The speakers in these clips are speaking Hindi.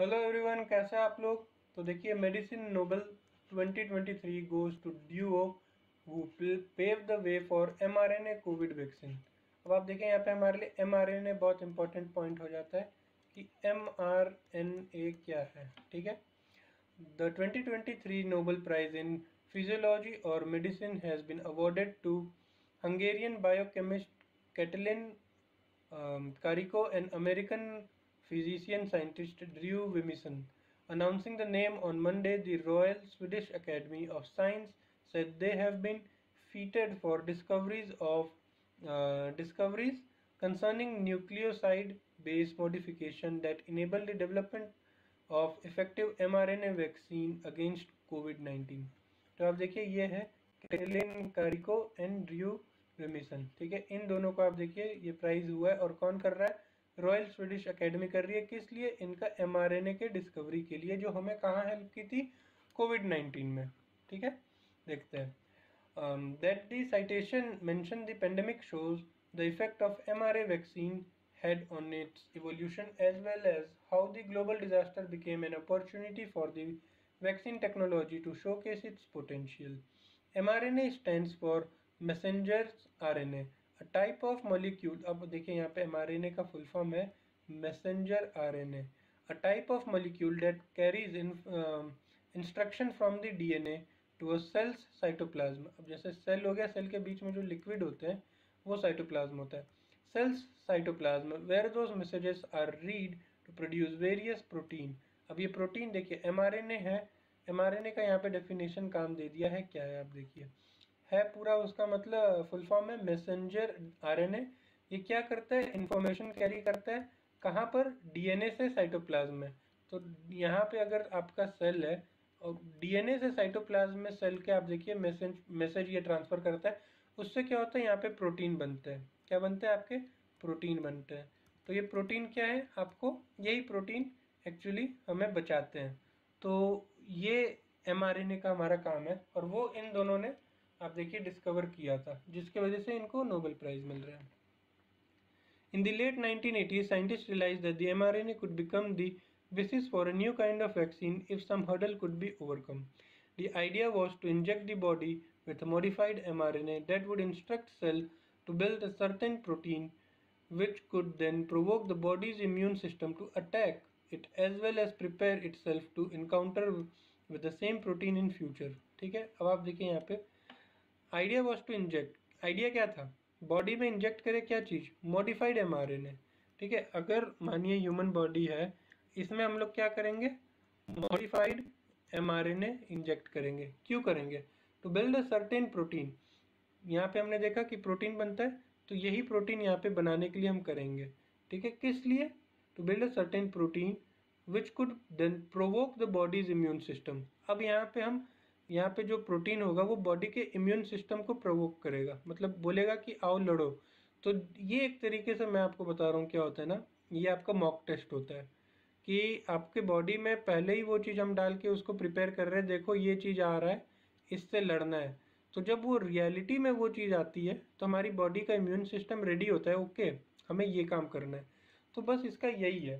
हेलो एवरीवन कैसे आप लोग? तो देखिए medicine Nobel 2023 goes to duo who pave the way for mRNA COVID vaccine अब आप देखें, यहाँ पे हमारे लिए एमआरएनए बहुत इंपॉर्टेंट पॉइंट हो जाता है कि एमआरएनए क्या है, ठीक है? The 2023 Nobel prize in physiology और medicine has been awarded to Hungarian biochemist Katalin Kariko and American physician scientist Drew Wimison. Announcing the name on Monday, the Royal Swedish Academy of Science said they have been feted for discoveries of uh, discoveries concerning nucleoside based modification that enable the development of effective mRNA vaccine against COVID-19. तो आप देखिए ये है Katalin Kariko and Drew Weissman ठीक है इन दोनों को आप देखिए ये प्राइज हुआ है और कौन कर रहा है रॉयल स्वीडिश अकेडमी कर रही है। किस लिए? इनका एमआरएनए के डिस्कवरी के लिए, जो हमें कहाँ हेल्प की थी? कोविड नाइन्टीन में। ठीक है? देखते हैं। That the citation mention pandemic shows the effect of M R A vaccine had on its evolution as well as how the global disaster became an opportunity for the vaccine technology to showcase its potential M R N A stand for messengers R N A type of molecule अब देखिए यहाँ पे एम का फुल फॉर्म है messenger R N A molecule that carries in instruction from D N A to a cell's cytoplasm अब जैसे सेल हो गया सेल के बीच में जो लिक्विड होते हैं, वो साइटोप्लाज्म होता है. Cell's cytoplasm where those messages are read to produce various protein अब ये प्रोटीन देखिए एम है. एम का यहाँ पे डेफिनेशन काम दे दिया है, क्या है आप देखिए. है पूरा उसका मतलब फुल फॉर्म है मैसेंजर आरएनए ये क्या करता है? इंफॉर्मेशन कैरी करता है कहाँ पर? डीएनए से साइटोप्लाज्म में। तो यहाँ पे अगर आपका सेल है, और डीएनए से साइटोप्लाज्म में सेल के आप देखिए मैसेज मैसेज ये ट्रांसफ़र करता है। उससे क्या होता है? यहाँ पे प्रोटीन बनते हैं। क्या बनते हैं आपके? प्रोटीन बनते हैं। तो ये प्रोटीन क्या है? आपको यही प्रोटीन एक्चुअली हमें बचाते हैं। तो ये एमआरएनए का हमारा काम है, और वो इन दोनों ने आप देखिए डिस्कवर किया था, जिसकी वजह से इनको नोबेल प्राइज मिल रहा है। In the late nineteen eighties scientist realise the M R N A could become the basis for a new kind of vaccine if some hurdle could be overcome the idea was to inject the body with modified M R N A that would instruct cell to build a certain protein which could then provoke the body's immune system to attack it as well as prepare it self to encounter with the same protein in future ठीक है? अब आप देखिए यहाँ पे idea was to inject. Idea क्या था? बॉडी में इंजेक्ट करे क्या चीज़? Modified M R N A ठीक है, अगर मानिए ह्यूमन बॉडी है, इसमें हम लोग क्या करेंगे? Modified M R N A inject करेंगे। क्यों करेंगे? To build a certain protein. यहाँ पे हमने देखा कि प्रोटीन बनता है तो यही प्रोटीन यहाँ पे बनाने के लिए हम करेंगे। ठीक है, किस लिए? To build a certain protein which could then provoke the body's immune system अब यहाँ पे हम यहाँ पे जो प्रोटीन होगा वो बॉडी के इम्यून सिस्टम को प्रवोक करेगा। मतलब बोलेगा कि आओ लड़ो। तो ये एक तरीके से मैं आपको बता रहा हूँ क्या होता है ना, ये आपका मॉक टेस्ट होता है कि आपके बॉडी में पहले ही वो चीज़ हम डाल के उसको प्रिपेयर कर रहे हैं, देखो ये चीज़ आ रहा है, इससे लड़ना है। तो जब वो रियलिटी में वो चीज़ आती है तो हमारी बॉडी का इम्यून सिस्टम रेडी होता है ओके हमें ये काम करना है। तो बस इसका यही है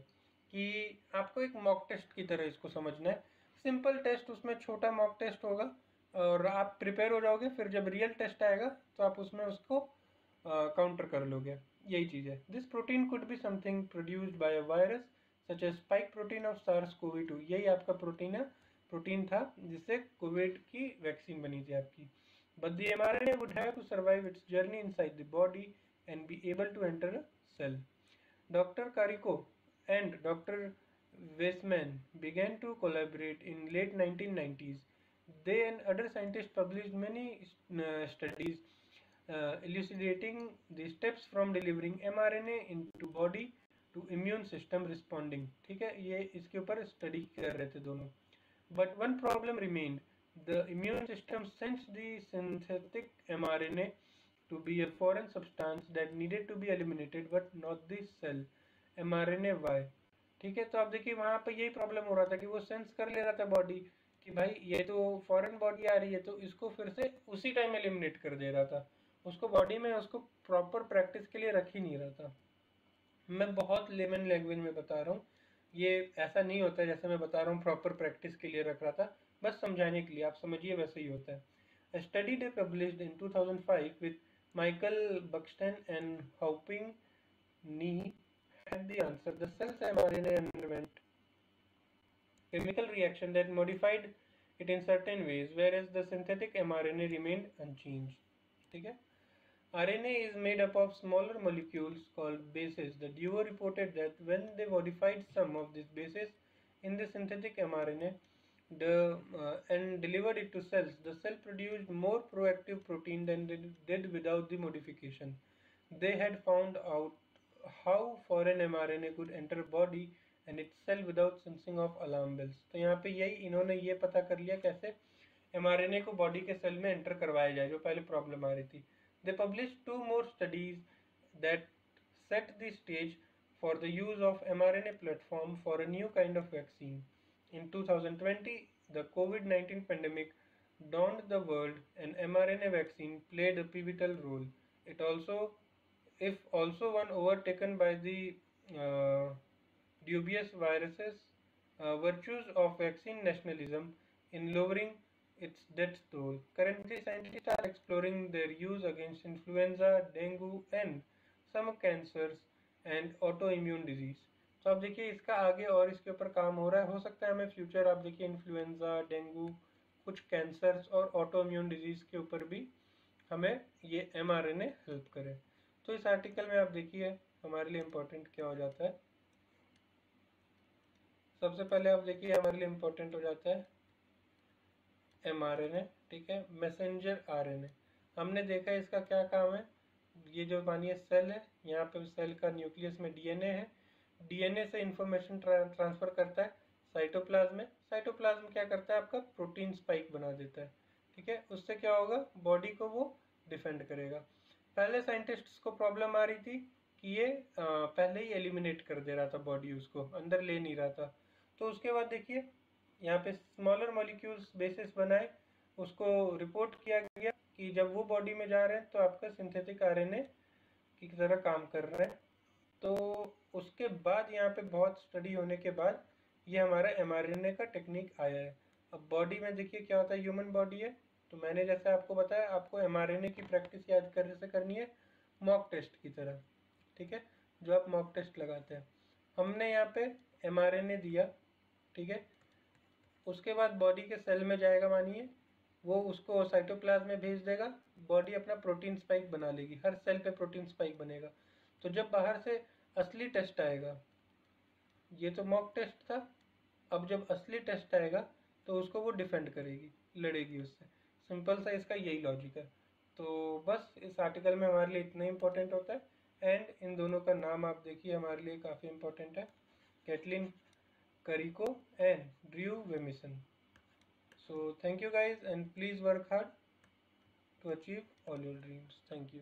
कि आपको एक मॉक टेस्ट की तरह इसको समझना है। सिंपल टेस्ट उसमें छोटा मॉक टेस्ट होगा और आप प्रिपेयर हो जाओगे, फिर जब रियल टेस्ट आएगा तो आप उसमें उसको काउंटर कर लोगे। यही चीज़ है। This protein could be something produced by a virus such a spike protein of SARS COVID two यही आपका प्रोटीन है। प्रोटीन था जिससे कोविड की वैक्सीन बनी थी आपकी। But the M R N A would have to survive its journey inside the body and be able to enter cell doctor Kariko and doctor Weizmann began to collaborate in late 1990s. They and other scientists published many uh, studies uh, elucidating the steps from delivering mRNA into body to immune system responding. ठीक है ये इसके ऊपर स्टडी कर रहे थे दोनों But one problem remained. The immune system sensed the synthetic mRNA to be a foreign substance that needed to be eliminated but not the cell. mRNA why? ठीक है? तो आप देखिए, वहाँ पे यही प्रॉब्लम हो रहा था कि वो सेंस कर ले रहा था बॉडी कि भाई, ये तो फॉरेन बॉडी आ रही है तो इसको फिर से उसी टाइम एलिमिनेट कर दे रहा था। उसको बॉडी में उसको प्रॉपर प्रैक्टिस के लिए रख ही नहीं रहा था। मैं बहुत लेमन लैंग्वेज में बता रहा हूँ। ये ऐसा नहीं होता जैसे मैं बता रहा हूँ प्रॉपर प्रैक्टिस के लिए रख रहा था। बस समझाने के लिए, आप समझिए वैसे ही होता है। Study they published in 2005 with Michael Buckstein and Houping Ni at the answer, the cell's mRNA underwent chemical reaction that modified it in certain ways, whereas the synthetic mRNA remained unchanged. Okay? RNA is made up of smaller molecules called bases. The duo reported that when they modified some of these bases in the synthetic mRNA the, uh, and delivered it to cells, the cell produced more proactive protein than they did without the modification. They had found out how foreign mRNA could enter body and its cell without sensing of alarm bells. तो यहाँ पे यही इन्होंने ये पता कर लिया कैसे mRNA को बॉडी के सेल में एंटर करवाया जाए जो पहले प्रॉब्लम आ रही थी They published two more studies that set the stage for the use of mRNA platform for a new kind of vaccine. In 2020, the COVID-19 pandemic dawned the world and mRNA vaccine played a pivotal role. It also, if also one overtaken by the uh, dubious viruses, uh, virtues of vaccine nationalism in lowering its death toll. Currently, scientists are exploring their use against influenza, dengue, and some cancers and autoimmune disease. तो आप देखिए इसका आगे और इसके ऊपर काम हो रहा है हो सकता है हमें फ्यूचर आप देखिए इन्फ्लुएंजा डेंगू कुछ कैंसर्स और ऑटोइम्यून डिज़ीज़ के ऊपर भी हमें ये एम हेल्प करे तो इस आर्टिकल में आप देखिए, हमारे लिए इम्पोर्टेंट क्या हो जाता है। सबसे पहले आप देखिए, हमारे लिए इम्पोर्टेंट हो जाता है एम ठीक है? मैसेंजर आरएनए हमने देखा इसका क्या काम है? ये जो मानिए सेल है, यहाँ पे सेल का न्यूक्लियस में डीएनए है। डीएनए से इंफॉर्मेशन ट्रांसफ़र करता है साइटोप्लाज्म में। साइटोप्लाज्म क्या करता है? आपका प्रोटीन स्पाइक बना देता है, ठीक है? उससे क्या होगा? बॉडी को वो डिफेंड करेगा। पहले साइंटिस्ट्स को प्रॉब्लम आ रही थी कि ये पहले ही एलिमिनेट कर दे रहा था बॉडी उसको, अंदर ले नहीं रहा था। तो उसके बाद देखिए, यहाँ पे स्मॉलर मॉलिक्यूल्स बेसिस बनाए, उसको रिपोर्ट किया गया कि जब वो बॉडी में जा रहे हैं तो आपका सिंथेटिक आरएनए की तरह काम कर रहे हैं। तो उसके बाद यहाँ पे बहुत स्टडी होने के बाद ये हमारा एम का टेक्निक आया है। अब बॉडी में देखिए क्या होता है ह्यूमन बॉडी है तो मैंने जैसे आपको बताया, आपको एम की प्रैक्टिस याद करने से करनी है मॉक टेस्ट की तरह, ठीक है? जो आप मॉक टेस्ट लगाते हैं। हमने यहाँ पे एम दिया, ठीक है? उसके बाद बॉडी के सेल में जाएगा मानिए, वो उसको साइटोप्लाज्म में भेज देगा बॉडी अपना प्रोटीन स्पाइक बना लेगी, हर सेल पे प्रोटीन स्पाइक बनेगा। तो जब बाहर से असली टेस्ट आएगा, ये तो मॉक टेस्ट था, अब जब असली टेस्ट आएगा तो उसको वो डिफेंड करेगी, लड़ेगी उससे। सिंपल सा इसका यही लॉजिक है। तो बस इस आर्टिकल में हमारे लिए इतना इम्पोर्टेंट होता है। एंड इन दोनों का नाम आप देखिए, हमारे लिए काफ़ी इम्पोर्टेंट है। Katalin Kariko and Drew Weissman so thank you guys and please work hard to achieve all your dreams thank you